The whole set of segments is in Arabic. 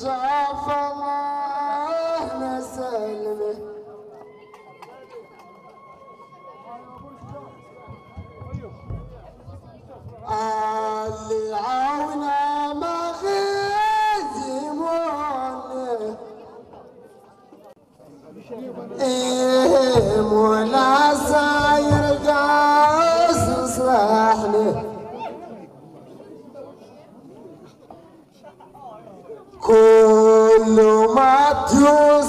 شاف الله نسلمه اللي عاونا ما غزمونه إيه مولا ما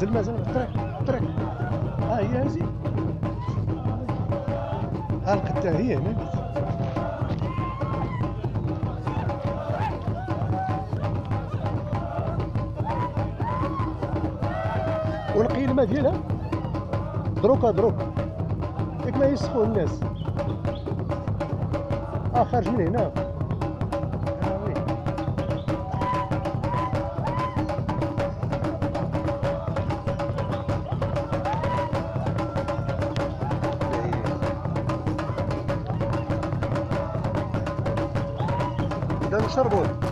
نزل مازال في الطريق الطريق ها هي هذه؟ ها القطة هي هنا الماء ديالها؟ دروكا دروك. ياك ما يسخون الناس. آه خارج من هنا. إذا نشربوا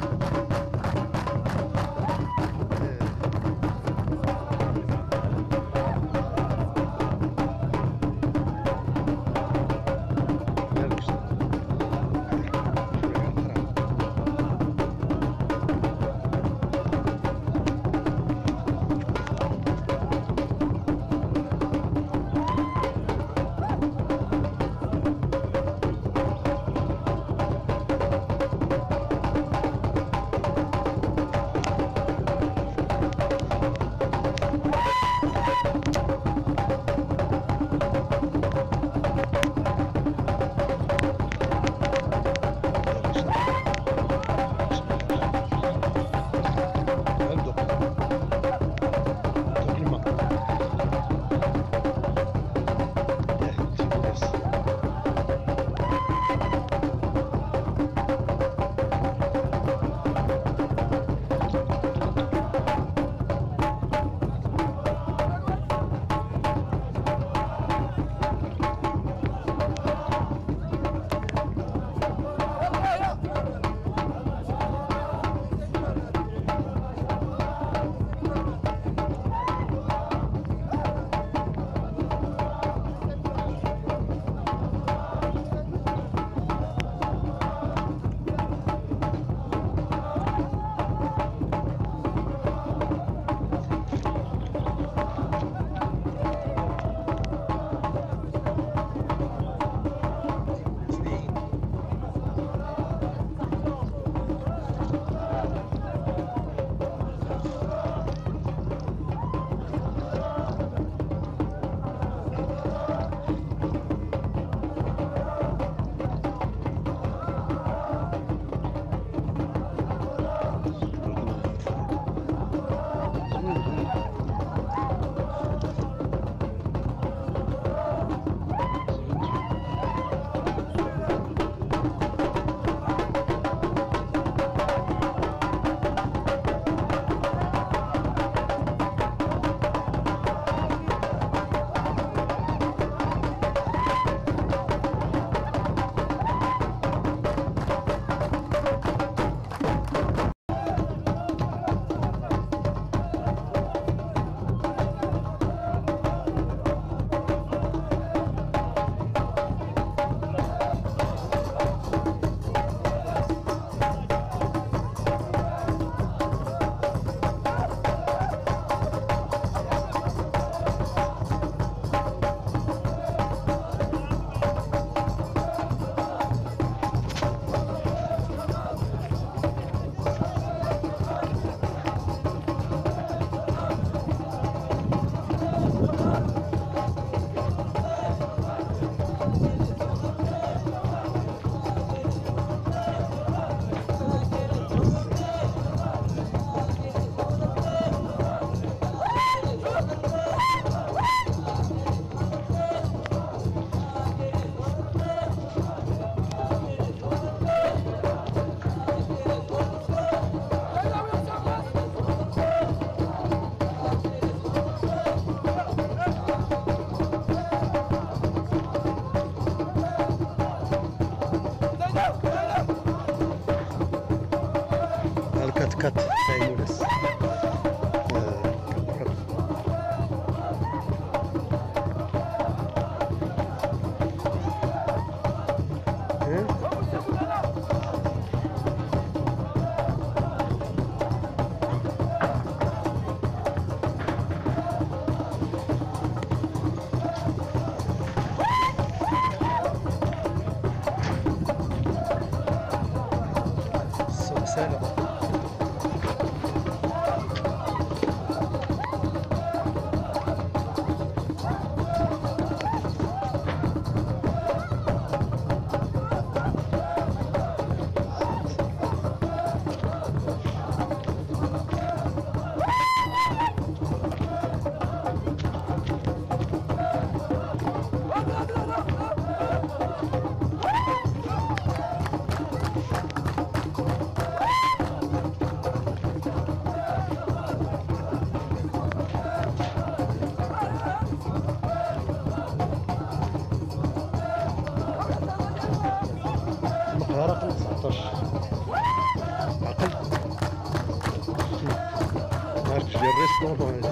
하나씩 먹어봐야지.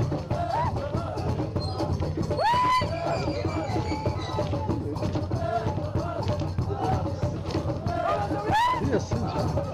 틀렸어.